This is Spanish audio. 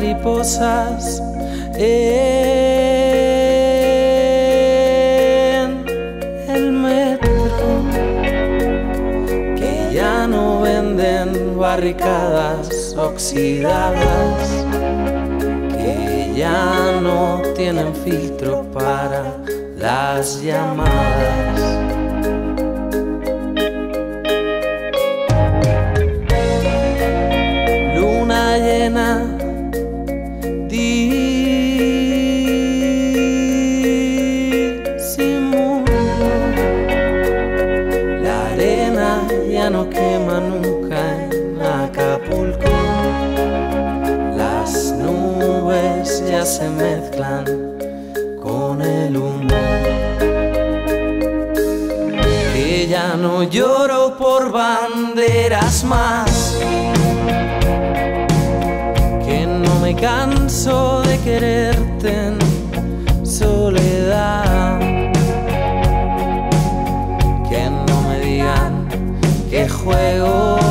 Mariposas en barricadas oxidadas que ya no tienen filtro para las llamadas. luna llena disimulo la arena ya no quema nunca se mezclan con el humor. Que ya no lloro por banderas más. Que no me canso de quererte en soledad. Que no me digan que juego.